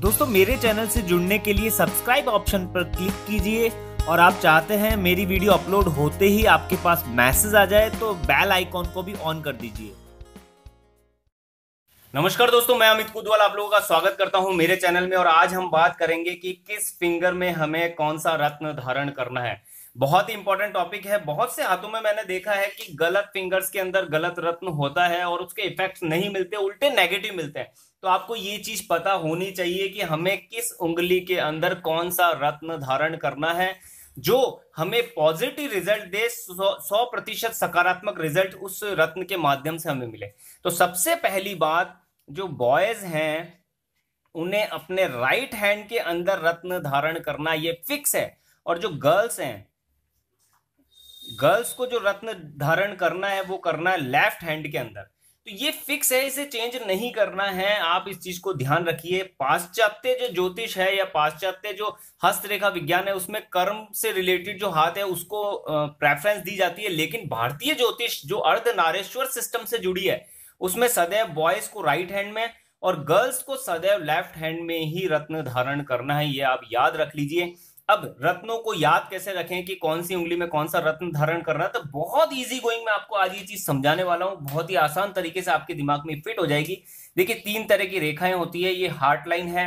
दोस्तों, मेरे चैनल से जुड़ने के लिए सब्सक्राइब ऑप्शन पर क्लिक कीजिए और आप चाहते हैं मेरी वीडियो अपलोड होते ही आपके पास मैसेज आ जाए तो बेल आइकॉन को भी ऑन कर दीजिए। नमस्कार दोस्तों, मैं अमित कुदवाल आप लोगों का स्वागत करता हूँ मेरे चैनल में और आज हम बात करेंगे कि किस फिंगर में हमें कौन सा रत्न धारण करना है। बहुत ही इंपॉर्टेंट टॉपिक है। बहुत से हाथों में मैंने देखा है कि गलत फिंगर्स के अंदर गलत रत्न होता है और उसके इफेक्ट्स नहीं मिलते, उल्टे नेगेटिव मिलते हैं। तो आपको ये चीज़ पता होनी चाहिए कि हमें किस उंगली के अंदर कौन सा रत्न धारण करना है, जो हमें पॉजिटिव रिज़ल्ट दे, सौ प्रतिशत सकारात्मक रिज़ल्ट उस रत्न के माध्यम से हमें मिले। तो सबसे पहली बात, जो बॉयज़ हैं, उन्हें अपने राइट हैंड के अंदर रत्न धारण करना ये फिक्स है। और जो गर्ल्स हैं गर्ल्स को जो रत्न धारण करना है, वो करना है लेफ़्ट हैंड के अंदर। तो ये फिक्स है, इसे चेंज नहीं करना है। आप इस चीज़ को ध्यान रखिए। पाश्चात्य जो ज्योतिष है या पाश्चात्य जो हस्तरेखा विज्ञान है, उसमें कर्म से रिलेटेड जो हाथ है, उसको प्रेफरेंस दी जाती है। लेकिन भारतीय ज्योतिष जो अर्ध नारेश्वर सिस्टम से जुड़ी है, उसमें सदैव बॉयज़ को राइट हैंड में और गर्ल्स को सदैव लेफ़्ट हैंड में ही रत्न धारण करना है। ये आप याद रख लीजिए। अब रत्नों को याद कैसे रखें कि कौन सी उंगली में कौन सा रत्न धारण करना है तो बहुत इजी गोइंग मैं आपको आज ये चीज़ समझाने वाला हूँ। बहुत ही आसान तरीके से आपके दिमाग में फिट हो जाएगी। देखिए, तीन तरह की रेखाएँ होती है। ये हार्ट लाइन है,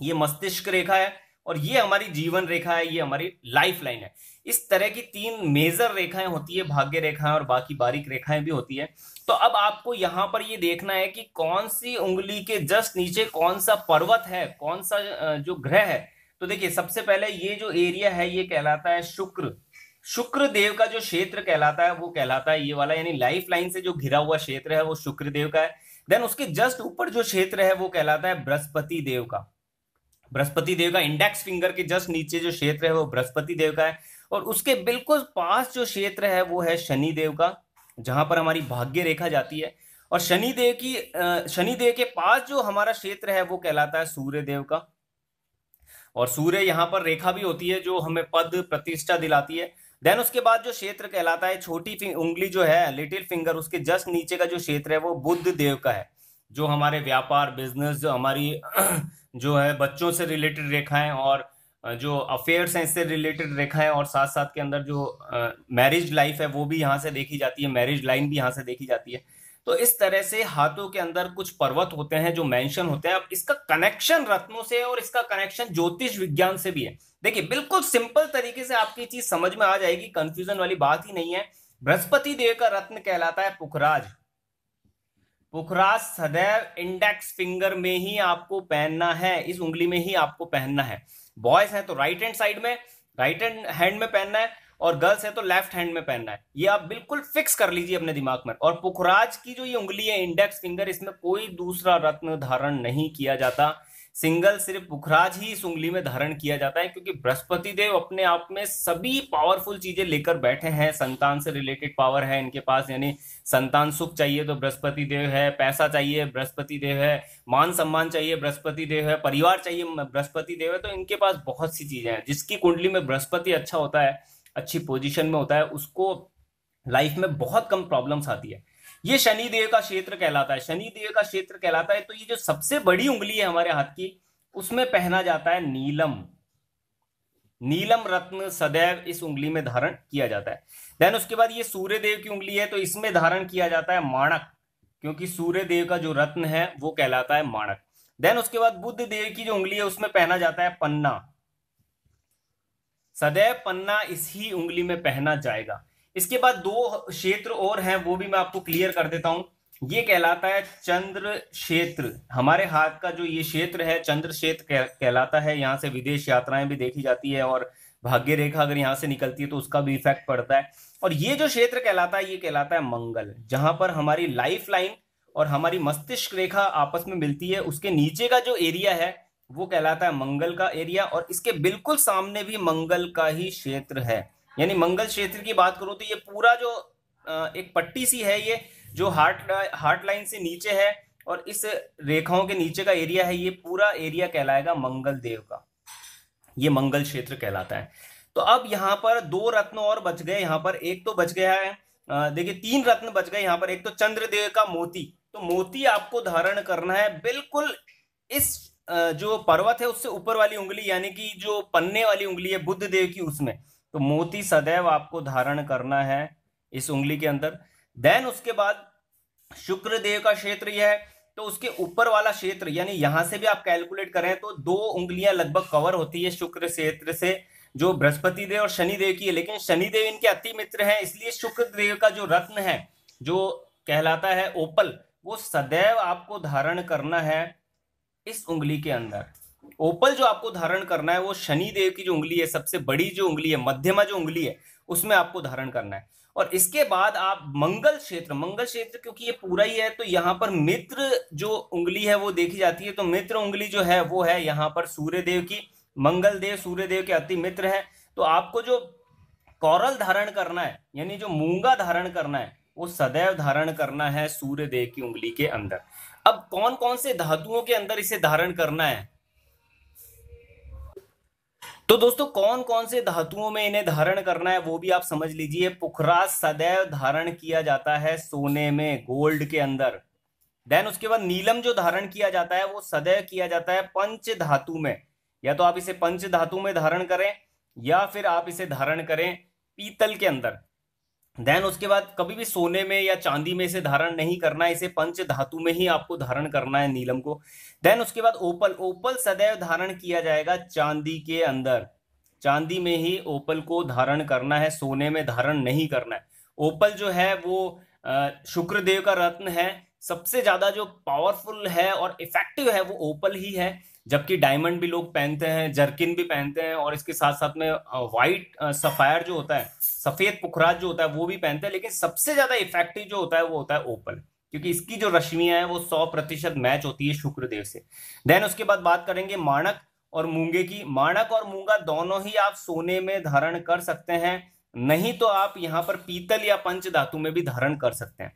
ये मस्तिष्क रेखा है और ये हमारी जीवन रेखा है, ये हमारी लाइफ लाइन है। इस तरह की तीन मेजर रेखाएँ होती है, भाग्य रेखाएँ और बाकी बारीक रेखाएँ भी होती है। तो अब आपको यहाँ पर ये देखना है कि कौन सी उंगली के जस्ट नीचे कौन सा पर्वत है, कौन सा जो ग्रह है तो देखिए, सबसे पहले ये जो एरिया है, ये कहलाता है शुक्र। शुक्र देव का जो क्षेत्र कहलाता है, वो कहलाता है ये वाला, यानी लाइफ लाइन से जो घिरा हुआ क्षेत्र है, वो शुक्र देव का है। देन उसके जस्ट ऊपर जो क्षेत्र है, वो कहलाता है बृहस्पति देव का। बृहस्पति देव का इंडेक्स फिंगर के जस्ट नीचे जो क्षेत्र है, वो बृहस्पति देव का है। और उसके बिल्कुल पास जो क्षेत्र है, वो है शनि देव का, जहाँ पर हमारी भाग्य रेखा जाती है। और शनि देव की शनि देव के पास जो हमारा क्षेत्र है, वो कहलाता है सूर्य देव का। और सूर्य यहाँ पर रेखा भी होती है जो हमें पद प्रतिष्ठा दिलाती है। देन उसके बाद जो क्षेत्र कहलाता है, छोटी उंगली जो है लिटिल फिंगर उसके जस्ट नीचे का जो क्षेत्र है, वो बुद्ध देव का है। जो हमारे व्यापार बिज़नेस जो हमारी जो है बच्चों से रिलेटेड रेखाएँ और जो अफेयर्स हैं, इससे रिलेटेड रेखाएँ और साथ साथ के अंदर जो मैरिज लाइफ है, वो भी यहाँ से देखी जाती है मैरिज लाइन भी यहाँ से देखी जाती है। तो इस तरह से हाथों के अंदर कुछ पर्वत होते हैं जो मेंशन होते हैं। अब इसका कनेक्शन रत्नों से और इसका कनेक्शन ज्योतिष विज्ञान से भी है। देखिए, बिल्कुल सिंपल तरीके से आपकी चीज़ समझ में आ जाएगी कंफ्यूजन वाली बात ही नहीं है। बृहस्पति देव का रत्न कहलाता है पुखराज। पुखराज सदैव इंडेक्स फिंगर में ही आपको पहनना है, इस उंगली में ही आपको पहनना है। बॉयज़ है तो राइट हैंड साइड में राइट हैंड हैंड में पहनना है। और गर्ल्स है तो लेफ़्ट हैंड में पहनना है। ये आप बिल्कुल फिक्स कर लीजिए अपने दिमाग में। और पुखराज की जो ये उंगली है इंडेक्स फिंगर इसमें कोई दूसरा रत्न धारण नहीं किया जाता। सिंगल सिर्फ़ पुखराज ही इस उंगली में धारण किया जाता है, क्योंकि बृहस्पति देव अपने आप में सभी पावरफुल चीज़ें लेकर बैठे हैं। संतान से रिलेटेड पावर है इनके पास, यानी संतान सुख चाहिए तो बृहस्पति देव है, पैसा चाहिए बृहस्पति देव है, मान सम्मान चाहिए बृहस्पति देव है, परिवार चाहिए बृहस्पति देव है तो इनके पास बहुत सी चीज़ें हैं, जिसकी कुंडली में बृहस्पति अच्छा होता है। अच्छी पोजीशन में होता है, उसको लाइफ में बहुत कम प्रॉब्लम्स आती है। ये शनि देव का क्षेत्र कहलाता है। शनि देव का क्षेत्र कहलाता है तो ये जो सबसे बड़ी उंगली है हमारे हाथ की, उसमें पहना जाता है नीलम। नीलम रत्न सदैव इस उंगली में धारण किया जाता है। देन उसके बाद ये सूर्य देव की उंगली है तो इसमें धारण किया जाता है माणक, क्योंकि सूर्य देव का जो रत्न है, वो कहलाता है माणक। देन उसके बाद बुद्ध देव की जो उंगली है, उसमें पहना जाता है पन्ना। सदैव पन्ना इसी उंगली में पहना जाएगा। इसके बाद दो क्षेत्र और हैं, वो भी मैं आपको क्लियर कर देता हूँ। ये कहलाता है चंद्र क्षेत्र। हमारे हाथ का जो ये क्षेत्र है, चंद्र क्षेत्र कहलाता है। यहाँ से विदेश यात्राएँ भी देखी जाती है और भाग्य रेखा अगर यहाँ से निकलती है तो उसका भी इफ़ेक्ट पड़ता है। और ये जो क्षेत्र कहलाता है, ये कहलाता है मंगल, जहाँ पर हमारी लाइफ लाइन और हमारी मस्तिष्क रेखा आपस में मिलती है। उसके नीचे का जो एरिया है वो कहलाता है मंगल का एरिया और इसके बिल्कुल सामने भी मंगल का ही क्षेत्र है। यानी मंगल क्षेत्र की बात करूँ तो ये पूरा जो एक पट्टी सी है ये, जो हार्ट हार्ट लाइन से नीचे है और इस रेखाओं के नीचे का एरिया है, ये पूरा एरिया कहलाएगा मंगल देव का। ये मंगल क्षेत्र कहलाता है। तो अब यहाँ पर दो रत्न और बच गए यहाँ पर। एक तो बच गया है देखिए तीन रत्न बच गए यहाँ पर। एक तो चंद्रदेव का मोती। तो मोती आपको धारण करना है बिल्कुल इस जो पर्वत है, उससे ऊपर वाली उंगली, यानी कि जो पन्ने वाली उंगली है बुद्ध देव की उसमें। तो मोती सदैव आपको धारण करना है इस उंगली के अंदर। देन उसके बाद शुक्र देव का क्षेत्र यह है तो उसके ऊपर वाला क्षेत्र, यानी यहाँ से भी आप कैलकुलेट करें तो दो उंगलियाँ लगभग कवर होती है शुक्र क्षेत्र से, जो बृहस्पति देव और शनि देव की है। लेकिन शनि देव इनके अति मित्र हैं, इसलिए शुक्र देव का जो रत्न है, जो कहलाता है ओपल, वो सदैव आपको धारण करना है इस उंगली के अंदर। ओपल जो आपको धारण करना है, वो शनि देव की जो उंगली है, सबसे बड़ी जो उंगली है, मध्यमा जो उंगली है, उसमें आपको धारण करना है। और इसके बाद आप मंगल क्षेत्र मंगल क्षेत्र क्योंकि ये पूरा ही है तो यहाँ पर मित्र जो उंगली है, वो देखी जाती है तो मित्र उंगली जो है, वो है यहाँ पर सूर्य देव की। मंगल देव सूर्य देव के अति मित्र है। तो आपको जो कौरल धारण करना है, यानी जो मूँगा धारण करना है, वो सदैव धारण करना है सूर्य देव की उंगली के अंदर। अब कौन कौन से धातुओं के अंदर इसे धारण करना है? तो दोस्तों, कौन कौन से धातुओं में इन्हें धारण करना है, वो भी आप समझ लीजिए। पुखराज सदैव धारण किया जाता है सोने में, गोल्ड के अंदर। देन उसके बाद नीलम जो धारण किया जाता है, वो सदैव किया जाता है पंच धातु में। या तो आप इसे पंच धातु में धारण करें, या फिर आप इसे धारण करें पीतल के अंदर। देन उसके बाद कभी भी सोने में या चांदी में इसे धारण नहीं करना है इसे पंच धातु में ही आपको धारण करना है नीलम को। देन उसके बाद ओपल ओपल सदैव धारण किया जाएगा चांदी के अंदर। चांदी में ही ओपल को धारण करना है, सोने में धारण नहीं करना है। ओपल जो है वो शुक्र देव का रत्न है। सबसे ज़्यादा जो पावरफुल है और इफ़ेक्टिव है वो ओपल ही है। जबकि डायमंड भी लोग पहनते हैं, जर्किन भी पहनते हैं और इसके साथ साथ में व्हाइट सफायर जो होता है, सफ़ेद पुखराज जो होता है वो भी पहनते हैं, लेकिन सबसे ज़्यादा इफ़ेक्टिव जो होता है वो होता है ओपल क्योंकि इसकी जो रश्मियाँ हैं वो सौ प्रतिशत मैच होती है शुक्रदेव से। देन उसके बाद बात करेंगे माणक और मूँगे की। माणक और मूँगा दोनों ही आप सोने में धारण कर सकते हैं, नहीं तो आप यहाँ पर पीतल या पंच धातु में भी धारण कर सकते हैं।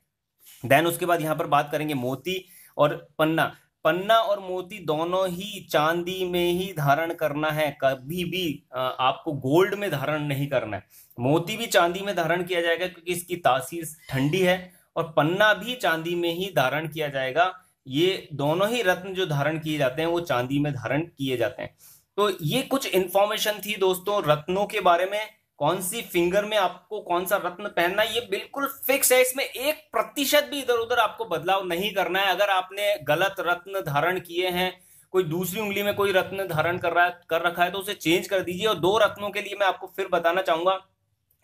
देन उसके बाद यहाँ पर बात करेंगे मोती और पन्ना। पन्ना और मोती दोनों ही चांदी में ही धारण करना है, कभी भी आपको गोल्ड में धारण नहीं करना है। मोती भी चांदी में धारण किया जाएगा क्योंकि इसकी तासीर ठंडी है और पन्ना भी चांदी में ही धारण किया जाएगा। ये दोनों ही रत्न जो धारण किए जाते हैं, वो चांदी में धारण किए जाते हैं। तो ये कुछ इंफॉर्मेशन थी दोस्तों रत्नों के बारे में। कौन सी फिंगर में आपको कौन सा रत्न पहनना है, ये बिल्कुल फिक्स है। इसमें एक प्रतिशत भी इधर उधर आपको बदलाव नहीं करना है। अगर आपने गलत रत्न धारण किए हैं, कोई दूसरी उंगली में कोई रत्न धारण कर रहा है, कर रखा है तो उसे चेंज कर दीजिए। और दो रत्नों के लिए मैं आपको फिर बताना चाहूँगा।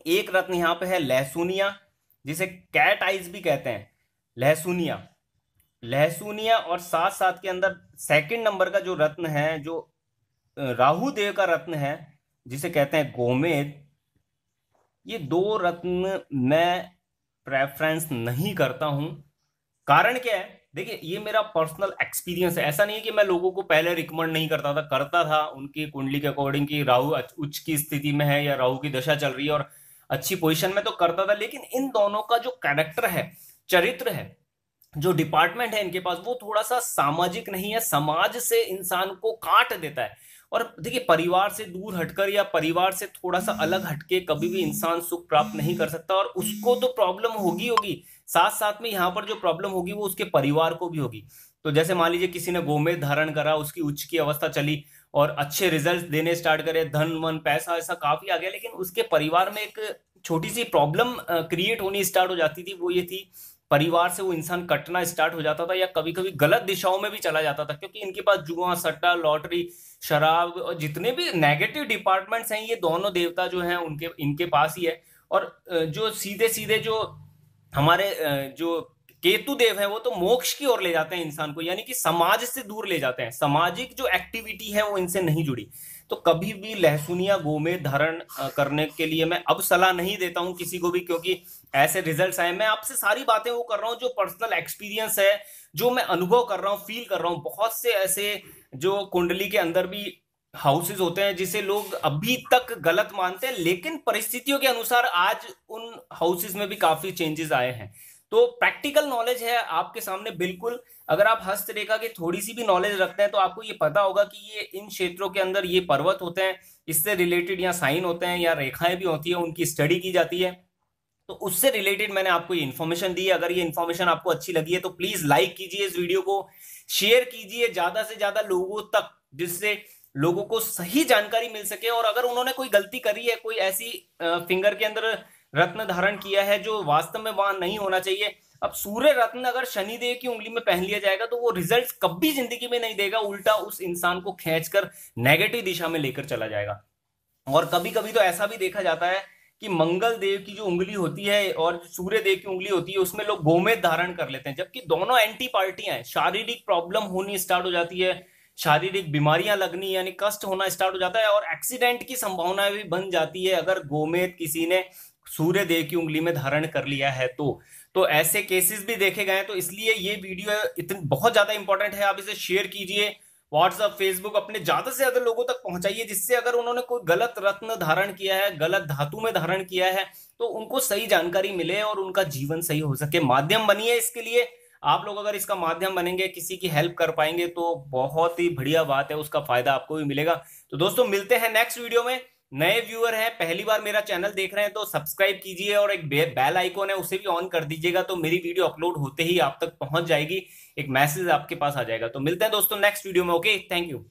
एक रत्न यहाँ पे है लहसुनिया, जिसे कैट आइज़ भी कहते हैं। लहसुनिया। लहसुनिया और साथ साथ के अंदर सेकंड नंबर का जो रत्न है, जो राहु देव का रत्न है, जिसे कहते हैं गोमेद ये दो रत्न मैं प्रेफरेंस नहीं करता हूँ। कारण क्या है? देखिए, ये मेरा पर्सनल एक्सपीरियंस है। ऐसा नहीं है कि मैं लोगों को पहले रिकमेंड नहीं करता था करता था। उनकी कुंडली के अकॉर्डिंग की राहु उच्च की स्थिति में है या राहु की दशा चल रही है और अच्छी पोजीशन में तो करता था, लेकिन इन दोनों का जो कैरेक्टर है, चरित्र है, जो डिपार्टमेंट है इनके पास, वो थोड़ा सा सामाजिक नहीं है। समाज से इंसान को काट देता है। और देखिए, परिवार से दूर हटकर या परिवार से थोड़ा सा अलग हटके कभी भी इंसान सुख प्राप्त नहीं कर सकता और उसको तो प्रॉब्लम होगी होगी। साथ साथ में यहाँ पर जो प्रॉब्लम होगी, वो उसके परिवार को भी होगी। तो जैसे मान लीजिए किसी ने गोमेद धारण करा, उसकी उच्च की अवस्था चली और अच्छे रिज़ल्ट देने स्टार्ट करे, धन, मन, पैसा ऐसा काफ़ी आ गया, लेकिन उसके परिवार में एक छोटी सी प्रॉब्लम क्रिएट होनी स्टार्ट हो जाती थी, वो ये थी परिवार से वो इंसान कटना स्टार्ट हो जाता था या कभी कभी गलत दिशाओं में भी चला जाता था, क्योंकि इनके पास जुआ, सट्टा, लॉटरी, शराब और जितने भी नेगेटिव डिपार्टमेंट्स हैं, ये दोनों देवता जो हैं, उनके, इनके पास ही है। और जो सीधे सीधे जो हमारे जो केतु देव है, वो तो मोक्ष की ओर ले जाते हैं इंसान को, यानी कि समाज से दूर ले जाते हैं। सामाजिक जो एक्टिविटी है, वो इनसे नहीं जुड़ी। तो कभी भी लहसुनिया गोमेद धारण करने के लिए मैं अब सलाह नहीं देता हूँ किसी को भी, क्योंकि ऐसे रिजल्ट्स आए मैं आपसे सारी बातें वो कर रहा हूँ जो पर्सनल एक्सपीरियंस है, जो मैं अनुभव कर रहा हूँ फील कर रहा हूँ। बहुत से ऐसे जो कुंडली के अंदर भी हाउसेज होते हैं, जिसे लोग अभी तक गलत मानते हैं, लेकिन परिस्थितियों के अनुसार आज उन हाउसेज में भी काफ़ी चेंजेस आए हैं। तो प्रैक्टिकल नॉलेज है आपके सामने बिल्कुल। अगर आप हस्तरेखा की थोड़ी सी भी नॉलेज रखते हैं तो आपको ये पता होगा कि ये इन क्षेत्रों के अंदर ये पर्वत होते हैं, इससे रिलेटेड या साइन होते हैं या रेखाएँ भी होती है, उनकी स्टडी की जाती है। तो उससे रिलेटेड मैंने आपको ये इन्फॉर्मेशन दी है। अगर ये इन्फॉर्मेशन आपको अच्छी लगी है तो प्लीज़ लाइक कीजिए इस वीडियो को शेयर कीजिए ज़्यादा से ज़्यादा लोगों तक, जिससे लोगों को सही जानकारी मिल सके। और अगर उन्होंने कोई गलती करी है, कोई ऐसी फिंगर के अंदर रत्न धारण किया है जो वास्तव में वहाँ नहीं होना चाहिए। अब सूर्य रत्न अगर शनिदेव की उंगली में पहन लिया जाएगा तो वो रिज़ल्ट कभी ज़िंदगी में नहीं देगा, उल्टा उस इंसान को खींचकर नेगेटिव दिशा में लेकर चला जाएगा। और कभी कभी तो ऐसा भी देखा जाता है कि मंगल देव की जो उंगली होती है और सूर्य देव की उंगली होती है, उसमें लोग गोमेद धारण कर लेते हैं, जबकि दोनों एंटी पार्टियाँ शारीरिक प्रॉब्लम होनी स्टार्ट हो जाती है, शारीरिक बीमारियाँ लगनी, यानी कष्ट होना स्टार्ट हो जाता है, और एक्सीडेंट की संभावना भी बन जाती है। अगर गोमेद किसी ने सूर्य देव की उंगली में धारण कर लिया है तो। तो ऐसे केसेस भी देखे गए तो इसलिए ये वीडियो इतनी, बहुत ज़्यादा इंपॉर्टेंट है। आप इसे शेयर कीजिए। व्हाट्सअप फेसबुक अपने ज़्यादा से ज़्यादा लोगों तक पहुंचाइए, जिससे अगर उन्होंने कोई गलत रत्न धारण किया है, गलत धातु में धारण किया है तो उनको सही जानकारी मिले और उनका जीवन सही हो सके। माध्यम बनिए इसके लिए। आप लोग अगर इसका माध्यम बनेंगे, किसी की हेल्प कर पाएँगे तो बहुत ही बढ़िया बात है, उसका फ़ायदा आपको भी मिलेगा। तो दोस्तों, मिलते हैं नेक्स्ट वीडियो में। नए व्यूअर हैं, पहली बार मेरा चैनल देख रहे हैं तो सब्सक्राइब कीजिए और एक बेल आइकॉन है, उसे भी ऑन कर दीजिएगा तो मेरी वीडियो अपलोड होते ही आप तक पहुँच जाएगी, एक मैसेज आपके पास आ जाएगा। तो मिलते हैं दोस्तों नेक्स्ट वीडियो में ओके थैंक यू